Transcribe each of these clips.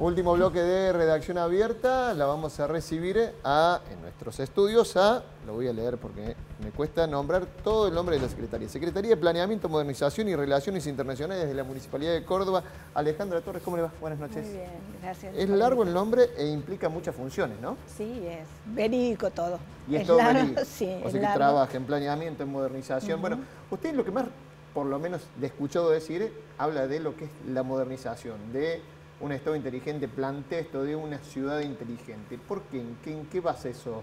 Último bloque de redacción abierta, la vamos a recibir a, en nuestros estudios a, lo voy a leer porque me cuesta nombrar todo el nombre de la Secretaría. Secretaría de Planeamiento, Modernización y Relaciones Internacionales de la Municipalidad de Córdoba. Alejandra Torres, ¿cómo le va? Buenas noches. Muy bien, gracias. Es largo el nombre e implica muchas funciones, ¿no? Sí, es verídico todo. Y es, todo largo, Sí, o sea que trabaja en planeamiento, en modernización. Bueno, usted lo que más, por lo menos, le he escuchado decir, habla de lo que es la modernización, de un Estado inteligente plantea esto de una ciudad inteligente. ¿Por qué? ¿En qué, en qué eso?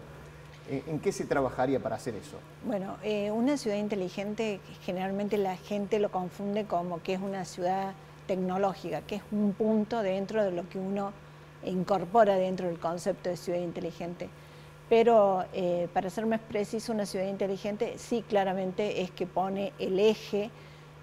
¿En qué se trabajaría para hacer eso? Bueno, eh, una ciudad inteligente generalmente la gente lo confunde como que es una ciudad tecnológica, que es un punto dentro de lo que uno incorpora dentro del concepto de ciudad inteligente. Pero eh, para ser más preciso, una ciudad inteligente sí claramente es que pone el eje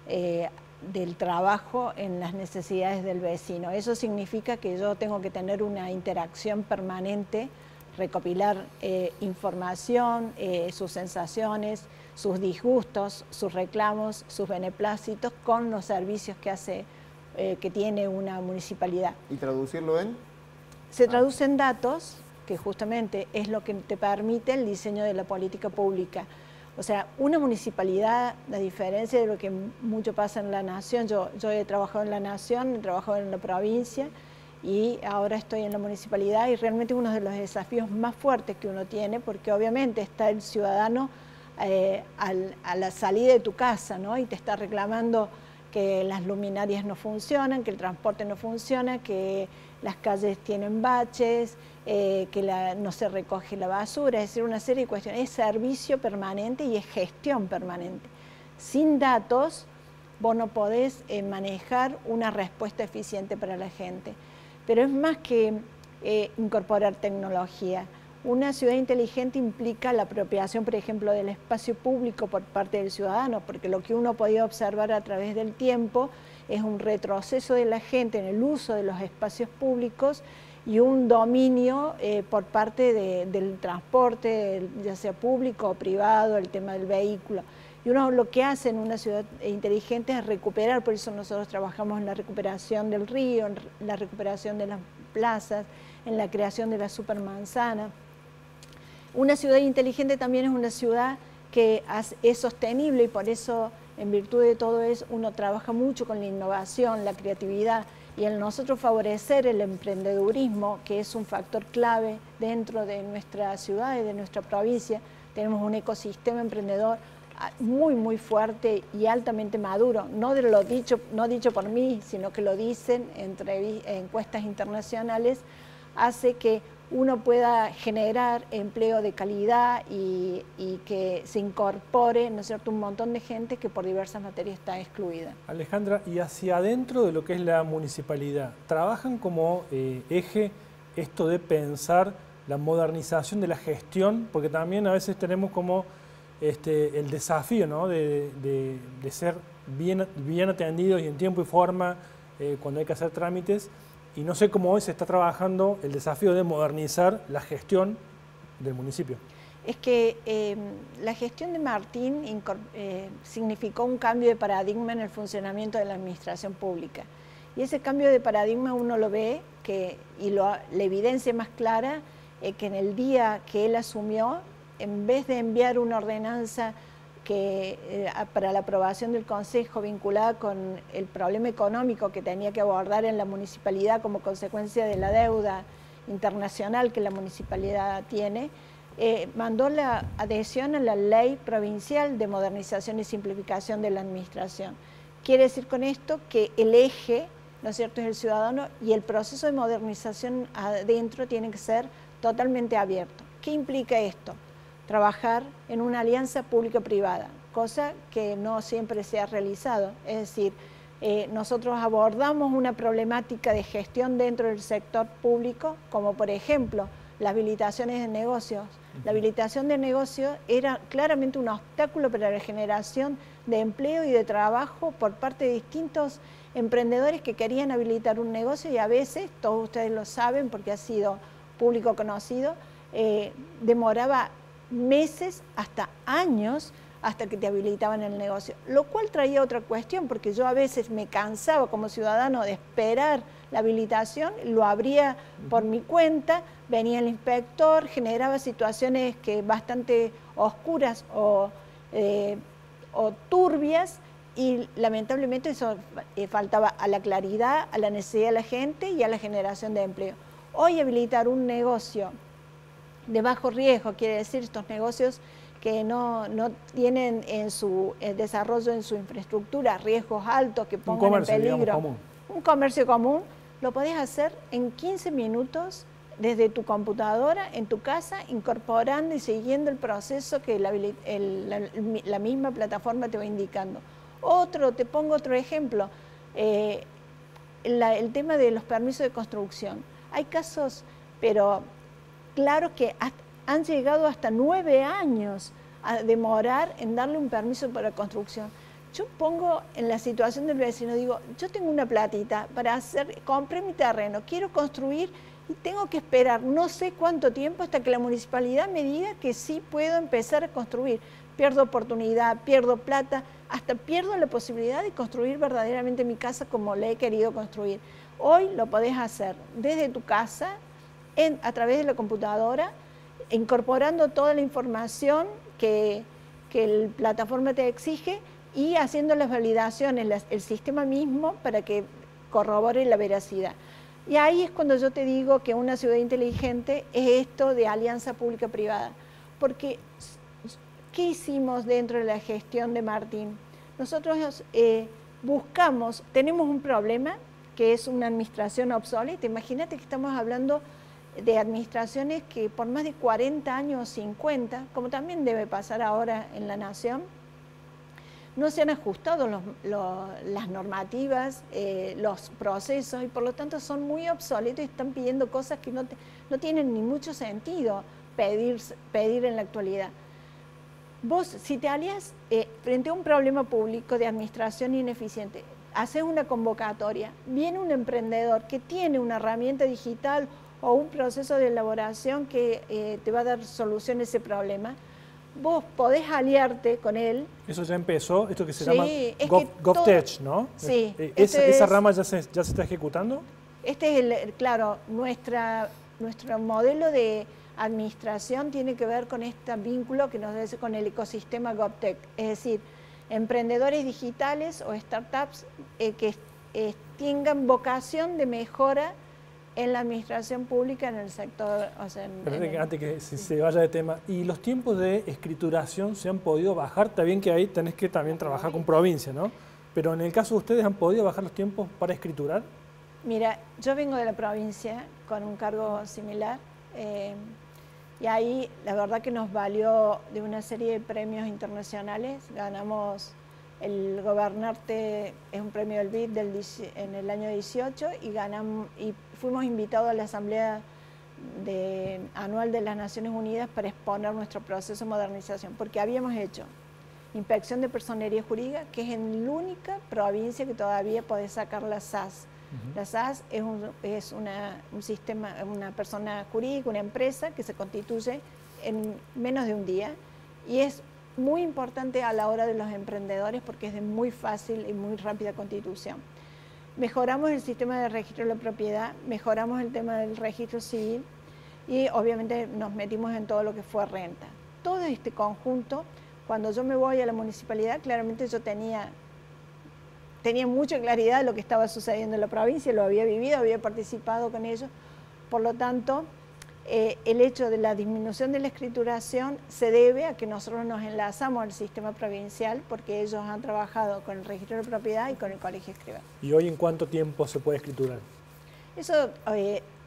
eh, del trabajo en las necesidades del vecino. Eso significa que yo tengo que tener una interacción permanente, recopilar eh, información, eh, sus sensaciones, sus disgustos, sus reclamos, sus beneplácitos con los servicios que hace, eh, que tiene una municipalidad. ¿Y traducirlo en? Se traduce en datos, que justamente es lo que te permite el diseño de la política pública. O sea, una municipalidad, a diferencia de lo que mucho pasa en la nación, yo, yo he trabajado en la nación, he trabajado en la provincia y ahora estoy en la municipalidad y realmente uno de los desafíos más fuertes que uno tiene, porque obviamente está el ciudadano eh, a la salida de tu casa ¿no? y te está reclamando que las luminarias no funcionan, que el transporte no funciona, que las calles tienen baches, eh, que no se recoge la basura, es decir, una serie de cuestiones. Es servicio permanente y es gestión permanente. Sin datos, vos no podés eh, manejar una respuesta eficiente para la gente. Pero es más que eh, incorporar tecnología. Una ciudad inteligente implica la apropiación, por ejemplo, del espacio público por parte del ciudadano, porque lo que uno podía observar a través del tiempo es un retroceso de la gente en el uso de los espacios públicos y un dominio eh, por parte del transporte, ya sea público o privado, el tema del vehículo. Y uno lo que hace en una ciudad inteligente es recuperar, por eso nosotros trabajamos en la recuperación del río, en la recuperación de las plazas, en la creación de la supermanzana. Una ciudad inteligente también es una ciudad que es sostenible y por eso, en virtud de todo eso, uno trabaja mucho con la innovación, la creatividad y en nosotros favorecer el emprendedurismo, que es un factor clave dentro de nuestra ciudad y de nuestra provincia. Tenemos un ecosistema emprendedor ah, muy, muy fuerte y altamente maduro, no, de lo dicho, no dicho por mí, sino que lo dicen entre encuestas internacionales, hace que uno pueda generar empleo de calidad y, que se incorpore, ¿no es cierto?, un montón de gente que por diversas materias está excluida. Alejandra, y hacia adentro de lo que es la municipalidad, ¿trabajan como eh, eje esto de pensar la modernización de la gestión? Porque también a veces tenemos como este, el desafío ¿no? de, ser bien, atendidos y en tiempo y forma eh, cuando hay que hacer trámites y no sé cómo hoy se está trabajando el desafío de modernizar la gestión del municipio. Es que em, la gestión de Martín eh, significó un cambio de paradigma en el funcionamiento de la administración pública. Y ese cambio de paradigma uno lo ve que, y la evidencia más clara es que en el día que él asumió, en vez de enviar una ordenanza que eh, para la aprobación del Consejo vinculada con el problema económico que tenía que abordar en la municipalidad como consecuencia de la deuda internacional que la municipalidad tiene, eh, mandó la adhesión a la Ley Provincial de Modernización y Simplificación de la Administración. Quiere decir con esto que el eje, ¿no es cierto?, es el ciudadano y el proceso de modernización adentro tiene que ser totalmente abierto. ¿Qué implica esto? Trabajar en una alianza público-privada, cosa que no siempre se ha realizado. Es decir, eh, nosotros abordamos una problemática de gestión dentro del sector público, como por ejemplo las habilitaciones de negocios. La habilitación de negocios era claramente un obstáculo para la generación de empleo y de trabajo por parte de distintos emprendedores que querían habilitar un negocio y a veces, todos ustedes lo saben porque ha sido público conocido, eh, demoraba meses hasta años hasta que te habilitaban el negocio. Lo cual traía otra cuestión, porque yo a veces me cansaba como ciudadano de esperar la habilitación, lo abría por mi cuenta, venía el inspector, generaba situaciones que bastante oscuras o, eh, o turbias y lamentablemente eso eh, faltaba a la claridad, a la necesidad de la gente y a la generación de empleo. Hoy habilitar un negocio de bajo riesgo, quiere decir estos negocios que no, tienen en su eh, desarrollo, en su infraestructura, riesgos altos que pongan en peligro. Un comercio común, lo podés hacer en 15 minutos desde tu computadora, en tu casa, incorporando y siguiendo el proceso que la, misma plataforma te va indicando. Otro, te pongo otro ejemplo, eh, el tema de los permisos de construcción. Hay casos, pero claro que han llegado hasta nueve años a demorar en darle un permiso para construcción. Yo pongo en la situación del vecino, digo, yo tengo una platita para hacer, compré mi terreno, quiero construir y tengo que esperar no sé cuánto tiempo hasta que la municipalidad me diga que sí puedo empezar a construir. Pierdo oportunidad, pierdo plata, hasta pierdo la posibilidad de construir verdaderamente mi casa como la he querido construir. Hoy lo podés hacer desde tu casa, a través de la computadora, incorporando toda la información que, que la plataforma te exige y haciendo las validaciones, el sistema mismo para que corrobore la veracidad. Y ahí es cuando yo te digo que una ciudad inteligente es esto de alianza pública-privada. Porque, ¿qué hicimos dentro de la gestión de Martín? Nosotros eh, buscamos, tenemos un problema que es una administración obsoleta. Imagínate que estamos hablando de administraciones que por más de 40 años, 50, como también debe pasar ahora en la nación, no se han ajustado las normativas, eh, los procesos y por lo tanto son muy obsoletos y están pidiendo cosas que no, no tienen ni mucho sentido pedir, pedir en la actualidad. Vos, si te alias eh, frente a un problema público de administración ineficiente, haces una convocatoria, viene un emprendedor que tiene una herramienta digital o un proceso de elaboración que eh, te va a dar solución a ese problema, vos podés aliarte con él. Eso ya empezó, esto que se llama GovTech, ¿no? Sí. Eh, ¿Esa, rama ya se, ya se está ejecutando? Este es, el, claro, nuestra, nuestro modelo de administración tiene que ver con este vínculo que nos hace con el ecosistema GovTech, es decir, emprendedores digitales o startups eh, que tengan vocación de mejora en la administración pública, en el sector... O sea, Antes que se, vaya de tema, ¿y los tiempos de escrituración se han podido bajar? Está bien que ahí tenés que también trabajar con provincia, ¿no? Pero en el caso de ustedes, ¿han podido bajar los tiempos para escriturar? Mira, yo vengo de la provincia con un cargo similar eh, y ahí la verdad que nos valió de una serie de premios internacionales. Ganamos el Gobernarte, es un premio del BID del, en el año 18 y ganamos y fuimos invitados a la Asamblea Anual de las Naciones Unidas para exponer nuestro proceso de modernización, porque habíamos hecho inspección de personería jurídica, que es en la única provincia que todavía puede sacar la SAS. La SAS es, un, es una, un sistema, una persona jurídica, una empresa que se constituye en menos de un día y es muy importante a la hora de los emprendedores porque es de muy fácil y muy rápida constitución. Mejoramos el sistema de registro de la propiedad, mejoramos el tema del registro civil y obviamente nos metimos en todo lo que fue renta. Todo este conjunto, cuando yo me voy a la municipalidad, claramente yo tenía, tenía mucha claridad de lo que estaba sucediendo en la provincia, lo había vivido, había participado con ellos, por lo tanto, eh, el hecho de la disminución de la escrituración se debe a que nosotros nos enlazamos al sistema provincial porque ellos han trabajado con el registro de propiedad y con el colegio escribano. ¿Y hoy en cuánto tiempo se puede escriturar? Eso,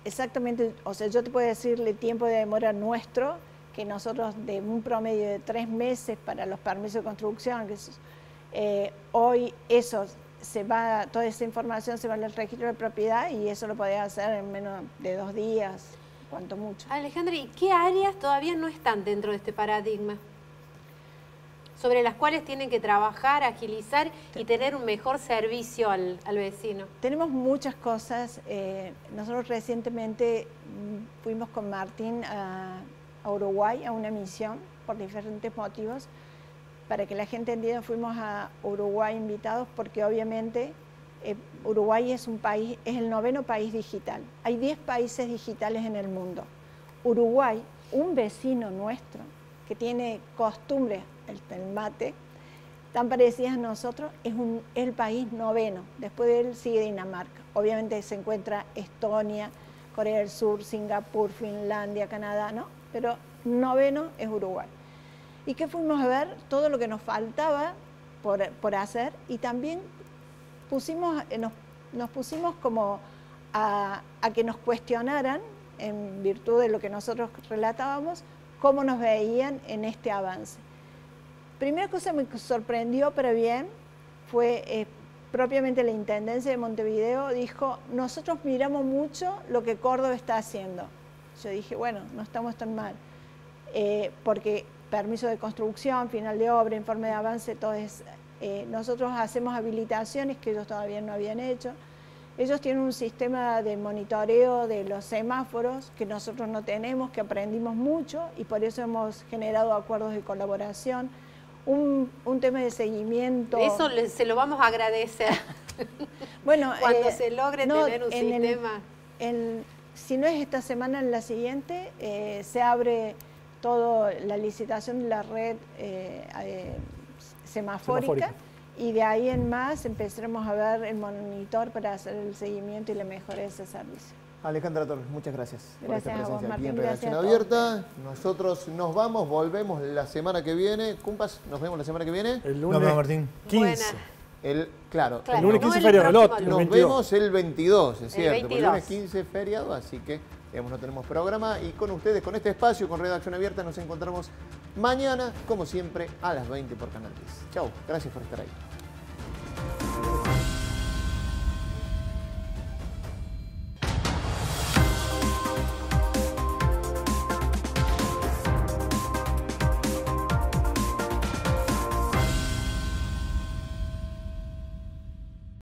exactamente, o sea, yo te puedo decirle tiempo de demora nuestro, que nosotros de un promedio de tres meses para los permisos de construcción, que eh, hoy eso se va, toda esa información se va al registro de propiedad y eso lo podés hacer en menos de dos días cuanto mucho. Alejandra, ¿y qué áreas todavía no están dentro de este paradigma? sobre las cuales tienen que trabajar, agilizar y tener un mejor servicio al, vecino. Tenemos muchas cosas. Eh, nosotros recientemente mm, fuimos con Martín a, Uruguay a una misión por diferentes motivos para que la gente entienda, fuimos a Uruguay invitados porque obviamente eh, Uruguay es un país, es el noveno país digital. Hay 10 países digitales en el mundo. Uruguay, un vecino nuestro que tiene costumbres, el, mate, tan parecidas a nosotros, es, el país noveno. Después de él sigue Dinamarca. Obviamente se encuentra Estonia, Corea del Sur, Singapur, Finlandia, Canadá, ¿no? Pero noveno es Uruguay. ¿Y qué fuimos a ver? Todo lo que nos faltaba por, hacer y también pusimos, eh, nos, pusimos como a, que nos cuestionaran, en virtud de lo que nosotros relatábamos, cómo nos veían en este avance. Primera cosa que me sorprendió, pero bien, fue eh, propiamente la Intendencia de Montevideo, dijo, nosotros miramos mucho lo que Córdoba está haciendo. Yo dije, bueno, no estamos tan mal, eh, porque permiso de construcción, final de obra, informe de avance, todo es, eh, nosotros hacemos habilitaciones que ellos todavía no habían hecho. Ellos tienen un sistema de monitoreo de los semáforos que nosotros no tenemos, que aprendimos mucho y por eso hemos generado acuerdos de colaboración. Un, tema de seguimiento. Eso se lo vamos a agradecer. bueno, cuando eh, se logre tener un sistema. si no es esta semana, en la siguiente, eh, se abre toda la licitación de la red eh, semafórica, y de ahí en más empezaremos a ver el monitor para hacer el seguimiento y la mejora de ese servicio. Alejandra Torres, muchas gracias, por esta presencia aquí en Redacción Abierta. Nosotros nos vamos, volvemos la semana que viene. Cumpas, nos vemos la semana que viene. El lunes Martín. 15. El, claro, el lunes 15 feriado. nos vemos el 22, es cierto. El, lunes 15 feriado, así que no tenemos programa y con ustedes, con este espacio, con Redacción Abierta, nos encontramos mañana, como siempre, a las 20 por Canal 10. Chau, gracias por estar ahí.